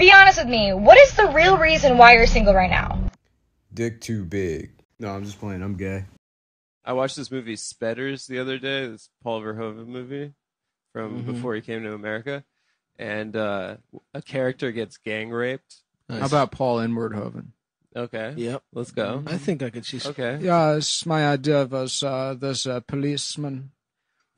be honest with me. What is the real reason why you're single right now? Dick too big. No, I'm just playing. I'm gay. I watched this movie Spetters the other day. This Paul Verhoeven movie from Mhm. before he came to America, and uh, a character gets gang raped. Nice. How about Paul Inwardhoven? Okay, Yep. let's go. I think I could see. Some, Okay, Yes, my idea was uh, there's a policeman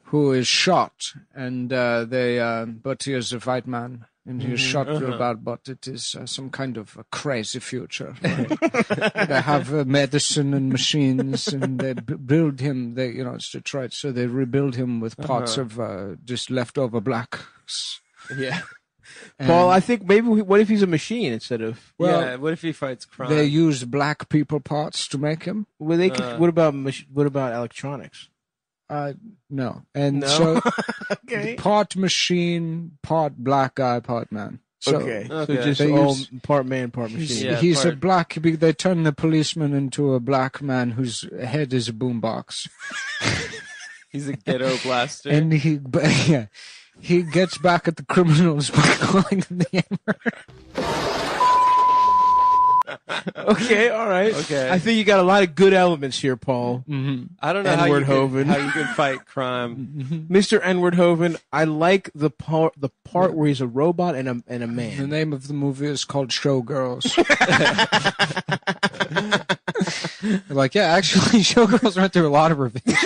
who is shot, and uh, they, uh, but he is a white man, and he is Mhm, shot real uh-huh. bad, but it is uh, some kind of a crazy future. they have uh, medicine and machines, and they b- build him. They, you know, it's Detroit, so they rebuild him with parts Uh-huh. of uh, just leftover blacks. yeah, Paul, I think maybe we, what if he's a machine instead of? Well, yeah. What if he fights crime? they use black people parts to make him. Well, they could, Uh. what about what about electronics? Uh, no, and No. so okay. part machine, part black guy, part man. So okay. So Okay. just They all use- part man, part he's, machine. Yeah, he's a black. They turn the policeman into a black man whose head is a boombox, He's a ghetto blaster. and he, yeah, he gets back at the criminals by calling them the N-word. Okay. All right. Okay. I think you got a lot of good elements here, Paul. Mm-hmm. I don't know how you, Edward can, how you can fight crime. Mr. Edward Hoven, I like the part the part where he's a robot and a and a man. The name of the movie is called Showgirls. They're like, yeah, actually, Showgirls went through a lot of revisions.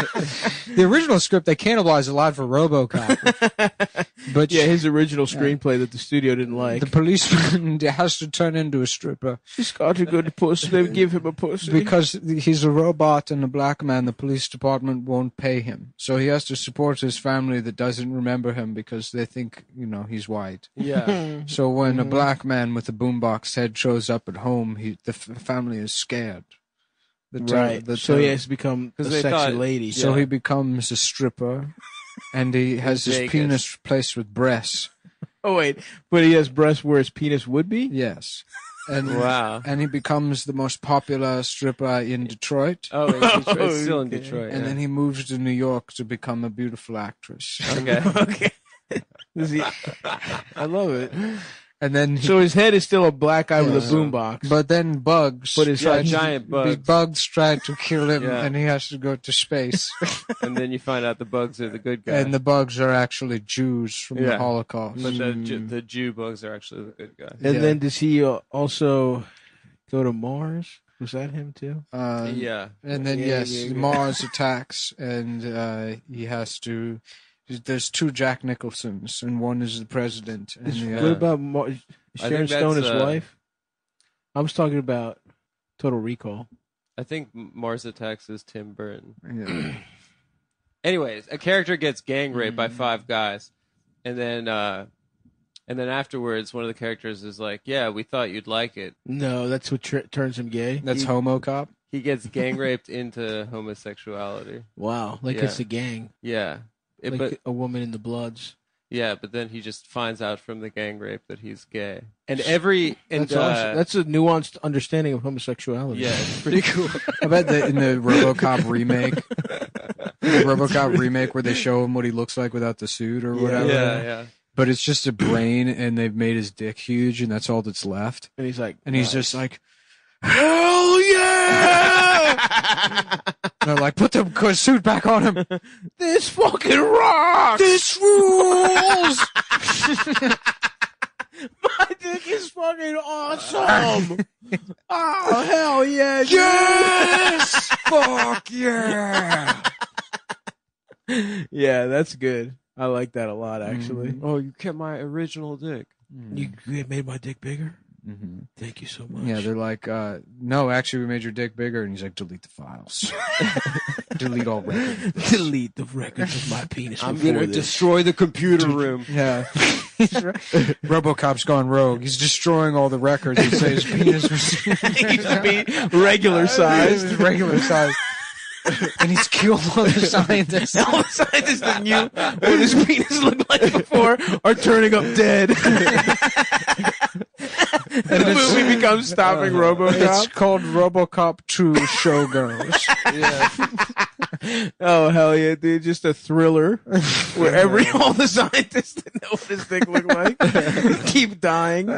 the original script, they cannibalized a lot for RoboCop, but Yeah, his original screenplay that the studio didn't like. the policeman has to turn into a stripper He's got a good pussy. They give him a pussy. because he's a robot and a black man. The police department won't pay him, so he has to support his family that doesn't remember him because they think you know he's white. Yeah, So when Mm-hmm. a black man with a boombox head shows up at home, he the f- family is scared. The ter- right. the so he ter- has to become a 'Cause they sexy thought- lady. So Yeah. he becomes a stripper, and he has his Vegas. penis replaced with breasts. Oh wait, but he has breasts where his penis would be. Yes, and wow. and he becomes the most popular stripper in Detroit. Oh, in Detroit. it's still in Okay. Detroit. And yeah. then he moves to New York to become a beautiful actress. okay. okay. He- I love it. And then, he, So his head is still a black guy with a Yeah. boombox. but then bugs. But his Yeah, head- giant bugs. Big bugs tried to kill him, Yeah. and he has to go to space. and then you find out the bugs are the good guys, and the bugs are actually Jews from the Holocaust. but the, Mm. Ju- the Jew bugs are actually the good guys. and Yeah. then does he uh, also go to Mars? Was that him too? Uh, yeah. And then Yeah, yes, yeah, yeah. Mars attacks, and uh, he has to. There's two Jack Nicholsons, and one is the president. And the, What uh, about Mar- Sharon think Stone, his uh, wife? I was talking about Total Recall. I think Mars Attacks is Tim Burton. yeah. Anyways, a character gets gang raped Mm. by five guys, and then uh, and then afterwards, one of the characters is like, "Yeah, we thought you'd like it." No, that's what tr- turns him gay. That's He- Homo Cop. He gets gang raped into homosexuality. Wow, like Yeah. it's a gang, Yeah, It- like but a woman in the Bloods. yeah, but then he just finds out from the gang rape that he's gay, and every and That's uh. That's a nuanced understanding of homosexuality. yeah, it's pretty cool. I bet the, in the RoboCop remake, the RoboCop remake where they show him what he looks like without the suit or whatever. yeah, yeah. But it's just a brain, and they've made his dick huge, and that's all that's left. and he's like, And he's just like, "Hell yeah!" And they're like, "Put the suit back on him." this fucking rocks. This rules. My dick is fucking awesome. oh hell yeah! dude. yes. Fuck yeah. Yeah, that's good. I like that a lot, actually. Mm-hmm. Oh, you kept my original dick. You, you made my dick bigger. Mm-hmm. Thank you so much. Yeah, they're like, uh, no, actually, we made your dick bigger, and he's like, delete the files, delete all records. delete the records of my penis. I'm gonna this. destroy the computer room. Yeah, RoboCop's gone rogue. He's destroying all the records that says his penis was to be regular size. Regular size, and he's killed all the scientists. All the scientists that knew what his penis looked like before are turning up dead. The movie becomes stopping It's RoboCop. It's called RoboCop 2 Showgirls. Yeah. Oh hell yeah, dude! Just a thriller where every all the scientists that know what his dick look like keep dying.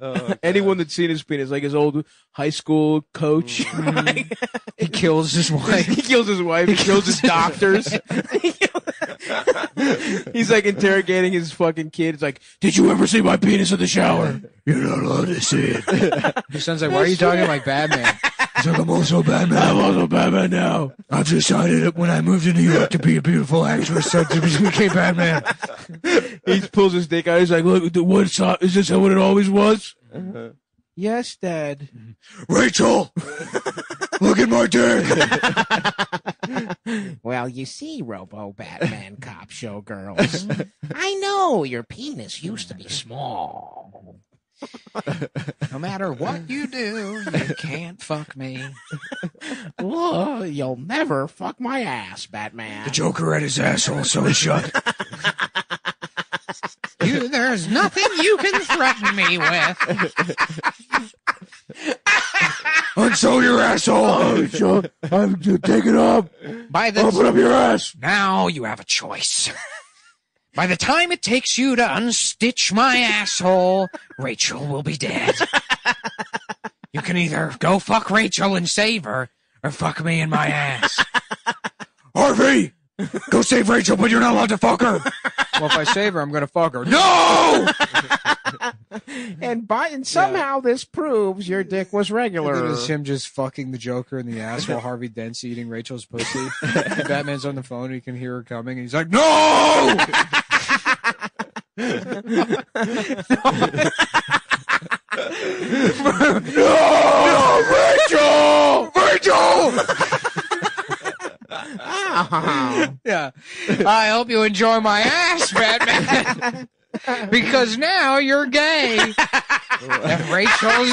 Oh, Anyone that's seen his penis, like his old high school coach, mm-hmm. like, He kills his wife. he kills his wife, he kills his doctors. He's like interrogating his fucking kid. It's like, did you ever see my penis in the shower? You're not allowed to see it. His son's like, why are you talking like Batman? He's like, I'm also Batman. I'm also Batman now. I've decided that when I moved to New York to be a beautiful actress, so to became Batman. He pulls his dick out. He's like, look, what so- is this what it always was? Uh-huh. Yes, Dad. Rachel, look at my dick. Well, you see, Robo Batman Cop Showgirls, I know your penis used to be small. No matter what you do, you can't fuck me. Well, you'll never fuck my ass, Batman. The Joker had his asshole sewn shut. You, there's nothing you can threaten me with. Unsew your asshole. Oh. I'm take it up. By the Open up your ass. Now you have a choice. By the time it takes you to unstitch my asshole, Rachel will be dead. You can either go fuck Rachel and save her, or fuck me in my ass. Harvey, go save Rachel, but you're not allowed to fuck her. Well, if I save her, I'm gonna fuck her. No! and by and somehow this proves your dick was It regular. was him just fucking the Joker in the ass while Harvey Dent's eating Rachel's pussy. Batman's on the phone. He can hear her coming. And he's like, "No!" "No!" Rachel, Rachel. Yeah. I hope you enjoy my ass, Batman. because now you're gay. and Rachel's.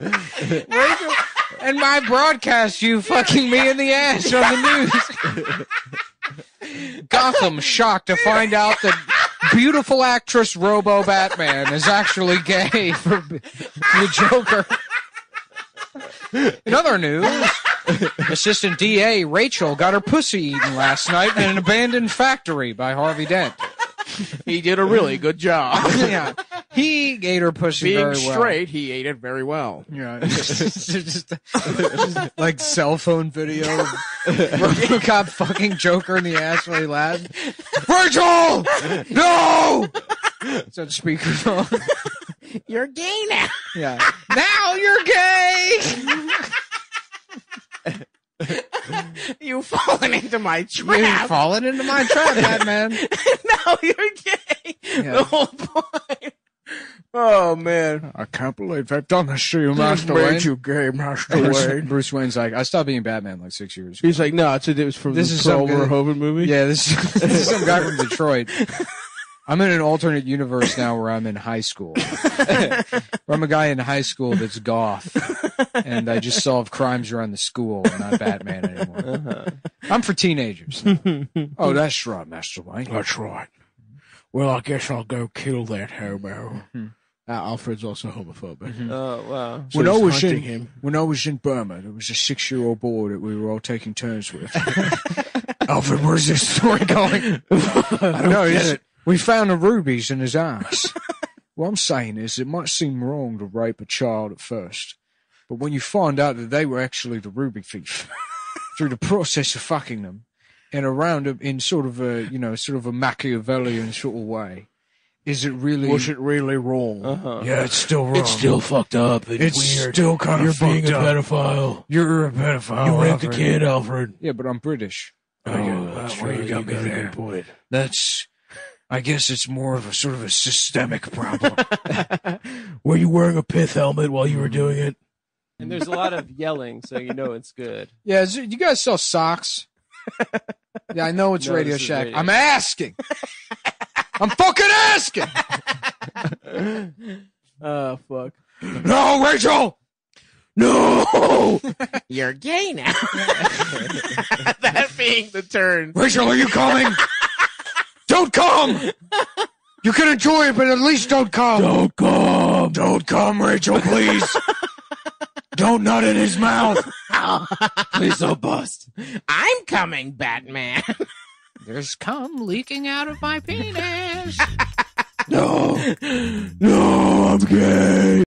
Rachel. And my broadcast you fucking me in the ass on the news. Gotham shocked to find out that beautiful actress Robo Batman is actually gay for the Joker. In other news, Assistant DA Rachel got her pussy eaten last night in an abandoned factory by Harvey Dent. He did a really good job. yeah, he ate her pussy Being very well. straight, he ate it very well. Yeah, just, just- like cell phone video. of RoboCop fucking Joker in the ass while he laughed. Rachel, no. It's on speakerphone. You're gay now. Yeah. Now you're gay. You've fallen into my trap. You've fallen into my trap, Batman. now you're gay. Yeah. The whole point. Oh man, I can't believe I've done this to you, Master made Wayne. you gay, Master Bruce, Wayne. Bruce Wayne's like, I stopped being Batman like six years ago. He's like, no, it's a, it was from This the is Pearl Verhoeven movie. Yeah, this, this is some guy from Detroit. I'm in an alternate universe now where I'm in high school. I'm a guy in high school that's goth, and I just solve crimes around the school, and not Batman anymore. I'm for teenagers. oh, that's right, Master Wayne. That's right. Well, I guess I'll go kill that homo. Hmm. Uh, Alfred's also homophobic. Oh wow. So when I was in him. when I was in Burma, there was a six year old boy that we were all taking turns with. Alfred, where's this story going? I don't know. get it. We found the rubies in his eyes. what I'm saying is, it might seem wrong to rape a child at first, but when you find out that they were actually the ruby thief through the process of fucking them, and around them in sort of a you know sort of a Machiavellian sort of way, is it really? Was it really wrong? Uh-huh. yeah, it's still wrong. It's still fucked up and It's weird. still kind You're of being a up. pedophile. You're a pedophile. you raped a Alfred. kid, Alfred. Yeah, but I'm British. Oh, that's right. You got me there. Good point. That's. I guess it's more of a sort of a systemic problem. Were you wearing a pith helmet while you were doing it? And there's a lot of yelling, so you know it's good. yeah, is it- you guys sell socks? Yeah, I know it's No, Radio this is Shack. Radio I'm asking. I'm fucking asking. Oh fuck. No, Rachel. No. You're gay now. that being the turn. Rachel, are you coming? Don't come. You can enjoy it, but at least don't come. Don't come. Don't come, Rachel, please. Don't nut in his mouth. Please don't bust. I'm coming, Batman. There's cum leaking out of my penis. No. No, I'm gay.